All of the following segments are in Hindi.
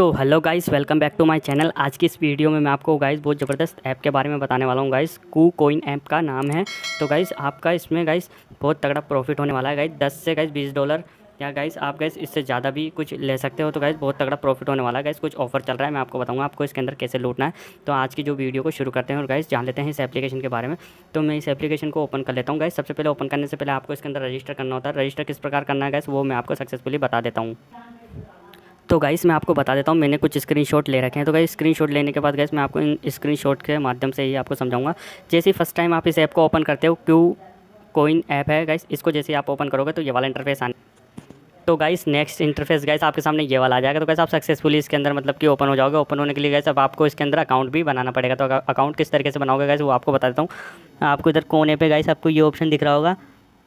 तो hello guys welcome back to my channel आज की इस वीडियो में मैं आपको गाइस बहुत ज़बरदस्त ऐप के बारे में बताने वाला हूँ गाइस कू कोइन ऐप का नाम है। तो गाइस आपका इसमें गाइस बहुत तगड़ा प्रॉफिट होने वाला है गाइस दस से गाइस बीस डॉलर या गाइस आप गाइस इससे ज़्यादा भी कुछ ले सकते हो तो गाइस बहुत तगड़ा प्रॉफिट होने वाला है गाइस कुछ ऑफ़र चल रहा है, मैं आपको बताऊँगा आपको इसके अंदर कैसे लूटना है। तो आज की जो वीडियो को शुरू करते हैं और गाइस जान लेते हैं इस एप्लीकेशन के बारे में। तो मैं इस एप्लीकेशन को ओपन कर लेता हूँ गाइस सबसे पहले ओपन करने से पहले आपको इसके अंदर रजिस्टर करना होता है। रजिस्टर किस प्रकार करना है गाइस वो मैं आपको सक्सेसफुली बता देता हूँ। तो गाइस मैं आपको बता देता हूँ, मैंने कुछ स्क्रीनशॉट ले रखे हैं। तो गाइस स्क्रीनशॉट लेने के बाद गाइस मैं आपको इन स्क्रीनशॉट के माध्यम से ही आपको समझाऊँगा। जैसे फ़र्स्ट टाइम आप इस ऐप को ओपन करते हो, क्यू? कोइन ऐप है गाइस इसको जैसे आप ओपन करोगे तो ये वाला इंटरफेस आने तो गाइस नेक्स्ट इंटरफेस गाइस आपके सामने ये वाला आ जाएगा। तो गाइस आप सक्सेसफुली इसके अंदर मतलब कि ओपन हो जाओगे। ओपन होने के लिए गाइस अब आपको इसके अंदर अकाउंट भी बनाना पड़ेगा। तो अकाउंट किस तरीके से बनाओगे गाइस वो आपको बता देता हूँ। आपको इधर कोने पे गाइस आपको ये ऑप्शन दिख रहा होगा।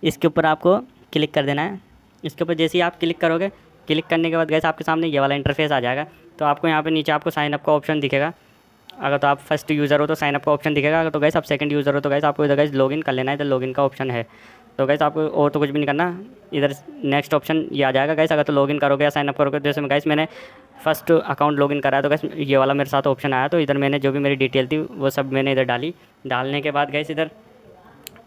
इसके ऊपर आपको क्लिक कर देना है। इसके ऊपर जैसे ही आप क्लिक करोगे क्लिक करने के बाद गैस आपके सामने ये वाला इंटरफेस आ जाएगा। तो आपको यहाँ पे नीचे आपको साइन अप का ऑप्शन दिखेगा। अगर तो आप फ़र्स्ट यूज़र हो तो साइन अप का ऑप्शन दिखेगा। अगर तो गैस आप सेकंड यूज़र हो तो गैस आपको इधर गैस लॉगिन कर लेना है। इधर लॉगिन का ऑप्शन है। तो गैस आपको और तो कुछ भी नहीं करना। इधर नेक्स्ट ऑप्शन ये आ जाएगा। गैस अगर तो लॉगिन करोगे या साइनअप करोगे तो जैसे गैस मैंने फ़र्स्ट अकाउंट लॉगिन कराया तो गैस ये वाला मेरे साथ ऑप्शन आया। तो इधर मैंने जो भी मेरी डिटेल थी, वो सब मैंने इधर डाली। डालने के बाद गैस इधर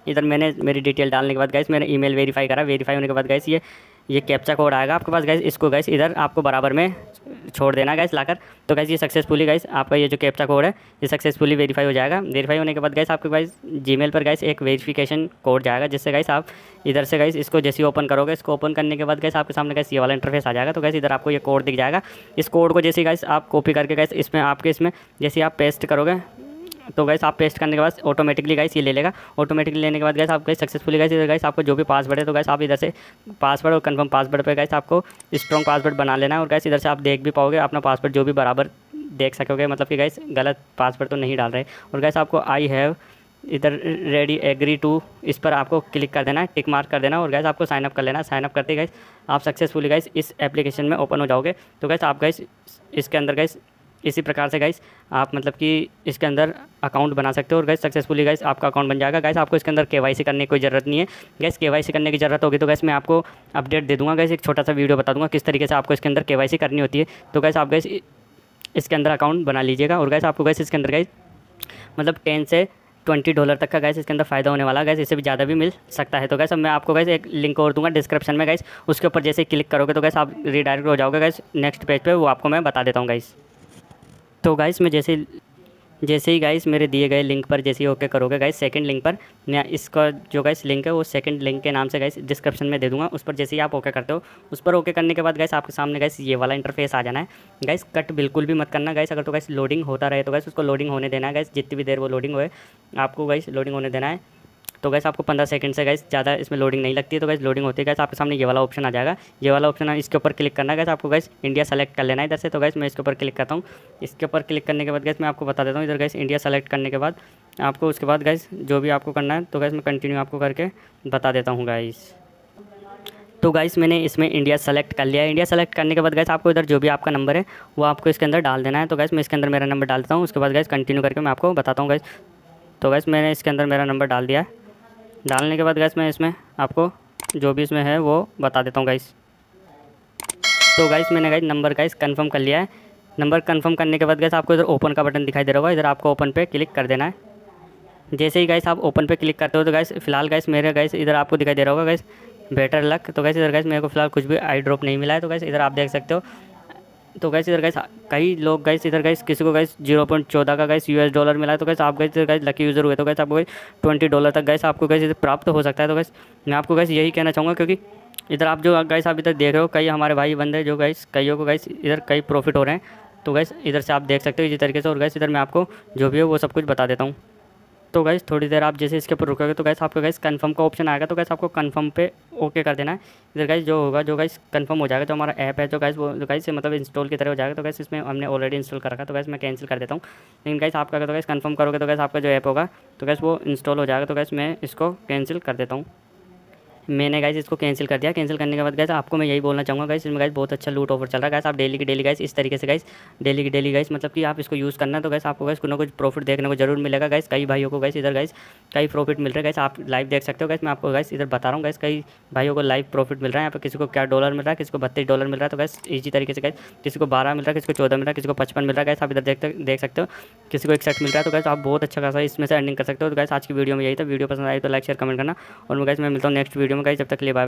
इधर मैंने मेरी डिटेल डालने के बाद गैस मैंने ईमेल वेरीफाई करा। वेरीफाई होने के बाद गैस ये ये कैप्चा कोड आएगा आपके पास गैस इसको गैस इधर आपको बराबर में छोड़ देना गैस लाकर। तो गैस ये सक्सेसफुली गैस आपका ये जो कैप्चा कोड है, ये सक्सेसफुली वेरीफाई हो जाएगा। वेरीफाई होने के बाद गैस आपके पास जीमेल पर गैस एक वेरीफिकेशन कोड जाएगा, जिससे गैस आप इधर से गैस इसको जैसे ओपन करोगे, इसको ओपन करने के बाद गैस आपके सामने गैस ये वाला इंटरफेस आ जाएगा। तो गैस इधर आपको ये कोड दिख जाएगा। इस कोड को जैसे गैस आप कॉपी करके गैस इसमें, आपके इसमें जैसे आप पेस्ट करोगे तो गैस आप पेस्ट करने के बाद ऑटोमेटिकली गैस ये ले लेगा। ऑटोमेटिकली लेने के बाद गैस आप गैस सक्सेसफुली गैस इधर गैस आपको जो भी पासवर्ड है तो गैस आप इधर से पासवर्ड और कन्फर्म पासवर्ड पे गैस आपको स्ट्रॉन्ग पासवर्ड बना लेना है और गैस इधर से आप देख भी पाओगे, अपना पासवर्ड जो भी बराबर देख सकोगे मतलब कि गैस गलत पासवर्ड तो नहीं डाल रहे। और गैस आपको आई हैव इधर रेडी एग्री टू इस पर आपको क्लिक कर देना टिक मार्क कर देना और गैस आपको साइनअप कर लेना साइनअप करते गैस आप सक्सेसफुली गैस इस एप्लीकेशन में ओपन हो जाओगे। तो गैस आप गैस इसके अंदर गैस इसी प्रकार से गाइस आप मतलब कि इसके अंदर अकाउंट बना सकते हो और गैस सक्सेसफुली गाइस आपका अकाउंट बन जाएगा। गैस आपको इसके अंदर के करने की कोई ज़रूरत नहीं है। गैस के करने की ज़रूरत होगी तो गैस मैं आपको अपडेट दे दूँगा। गैस एक छोटा सा वीडियो बता दूँगा किस तरीके से आपको इसके अंदर के करनी होती है। तो गैस आप गैस इसके अंदर अकाउंट बना लीजिएगा और गैस आपको गैस इसके अंदर गैस मतलब टेन से ट्वेंटी डॉलर तक का गैस इसके अंदर फ़ायदा होने वाला गैस इससे भी ज़्यादा भी मिल सकता है। तो गैस अब मैं आपको गैस एक लिंक और दूँगा डिस्क्रिप्शन में गैस उसके ऊपर जैसे क्लिक करोगे तो गैस आप रिडायरेक्ट हो जाओगे गैस नेक्स्ट पेज पे वो आपको मैं बता देता हूँ गैस तो गाइस मैं जैसे जैसे ही गाइस मेरे दिए गए लिंक पर जैसे ही ओके करोगे गाइस सेकंड लिंक पर मैं इसका जो गाइस लिंक है, वो सेकंड लिंक के नाम से गाइस डिस्क्रिप्शन में दे दूँगा। उस पर जैसे ही आप ओके करते हो, उस पर ओके करने के बाद गाइस आपके सामने गाइस ये वाला इंटरफेस आ जाना है। गाइस कट बिल्कुल भी मत करना। गाइस अगर तो गाइस लोडिंग होता रहे तो गाइस उसको लोडिंग होने देना है। गाइस जितनी भी देर वो लोडिंग होए, आपको गाइस लोडिंग होने देना है। तो गैस आपको पंद्रह सेकंड से गैस ज़्यादा इसमें लोडिंग नहीं लगती है। तो गैस लोडिंग होती है। गैस आपके सामने ये वाला ऑप्शन आ जाएगा। ये वाला ऑप्शन इसके ऊपर क्लिक करना। गैस आपको गैस इंडिया सेलेक्ट कर लेना है इधर से। तो गैस मैं इसके ऊपर क्लिक करता हूँ। इसके ऊपर क्लिक करने के बाद गैस मैं आपको बता देता हूँ। इधर गैस इंडिया सेलेक्ट करने के बाद आपको उसके बाद गैस जो भी आपको करना है तो गैस मैं कंटिन्यू आपको करके बता देता हूँ गैस तो गाइस मैंने इसमें इंडिया सेलेक्ट कर लिया इंडिया सेलेक्ट करने के बाद गैस आपको इधर जो भी आपका नंबर है, वो आपको इसके अंदर डाल देना है। तो गैस मैं इसके अंदर मेरा नंबर डालता हूँ। उसके बाद गैस कंटिन्यू करके मैं आपको बताता हूँ गैस तो गैस मैंने इसके अंदर मेरा नंबर डाल दिया है। डालने के बाद गैस मैं इसमें आपको जो भी इसमें है वो बता देता हूँ गाइस तो गाइस मैंने गाइस नंबर गाइस कंफर्म कर लिया है। नंबर कंफर्म करने के बाद गैस आपको इधर ओपन का बटन दिखाई दे रहा होगा। इधर आपको ओपन पे क्लिक कर देना है। जैसे ही गाइस आप ओपन पे क्लिक करते हो तो गैस फ़िलहाल गैस मेरे गैस इधर आपको दिखाई दे रहा होगा गैस बेटर लक तो गैस इधर गैस मेरे को फ़िलहाल कुछ भी आई ड्रॉप नहीं मिला है। तो गैस इधर आप देख सकते हो। तो गैस इधर गैस कई लोग गैस इधर गैस किसी को गैस ज़ीरो पॉइंट चौदह का गैस यूएस डॉलर मिला है तो गैस आप गैस इधर गैस लकी यूज़र हुए तो गैस आपको गैस ट्वेंटी डॉलर तक गैस आपको इधर प्राप्त हो सकता है। तो गैस मैं आपको गैस यही कहना चाहूँगा, क्योंकि इधर आप जो गैस आप इधर देख रहे हो, कई हमारे भाई बंदे जो गैस कईयों को गैस इधर कई प्रॉफिट हो रहे हैं। तो गैस इधर से आप देख सकते हो इसी तरीके से, और गैस इधर मैं आपको जो भी है, वो सब कुछ बता देता हूँ। तो गैस थोड़ी देर आप जैसे इसके ऊपर रुकोगे तो गैस आपको गैस कंफर्म का ऑप्शन आएगा तो गैस आपको कंफर्म पे ओके कर देना है। इधर गैस जो होगा, जो गैस कंफर्म हो जाएगा, जो हमारा ऐप है, जो गैस वो गैस मतलब इंस्टॉल की तरह हो जाएगा तो गैस इसमें हमने ऑलरेडी इंस्टॉल कर रखा तो गैस मैं कैंसिल कर देता हूँ। लेकिन गैस आपका तो गैस कन्फर्म करोगे तो गैस आपका जो ऐप होगा तो गैस वो इंस्टॉल हो जाएगा तो गैस मैं इसको कैंसिल कर देता हूँ। मैंने गाइस इसको कैंसिल कर दिया। कैंसिल करने के बाद गाइस आपको मैं यही बोलना चाहूँगा गाइस इसमें गाइस बहुत अच्छा लूट ऑफ़र चल रहा है। गाइस आप डेली की डेली गाइस इस तरीके से गाइस डेली की डेली गाइस मतलब कि आप इसको यूज़ करना तो गाइस आपको गाइस कुछ ना कुछ प्रॉफिट देखने को ज़रूर मिलेगा गाइस कई भाइयों को गाइस इधर गाइस कई प्रॉफिट मिल रहा है। गाइस आप लाइव देख सकते हो गाइस मैं आपको गाइस इधर बता रहा हूँ गाइस कई भाइयों को लाइव प्रॉफिट मिल रहा है। यहाँ पर किसी को क्या डॉलर मिल रहा है, किसी को बत्तीस डॉलर मिल रहा है तो गाइस इसी तरीके से गाइस किसी को बारह मिल रहा है, किसी को चौदह मिल रहा है, किसी को पचपन मिल रहा है। गाइस आप इधर देख देख सकते हो, किसी को इकसठ मिल रहा है तो गाइस आप बहुत अच्छा खासा इसमें से अर्निंग कर सकते हो। तो गाइस आज की वीडियो में यही था। वीडियो पसंद आई तो लाइक शेयर कमेंट करना। और मैं गाइस मैं मिलता हूँ नेक्स्ट वीडियो में गाइस जब तक लिए बाय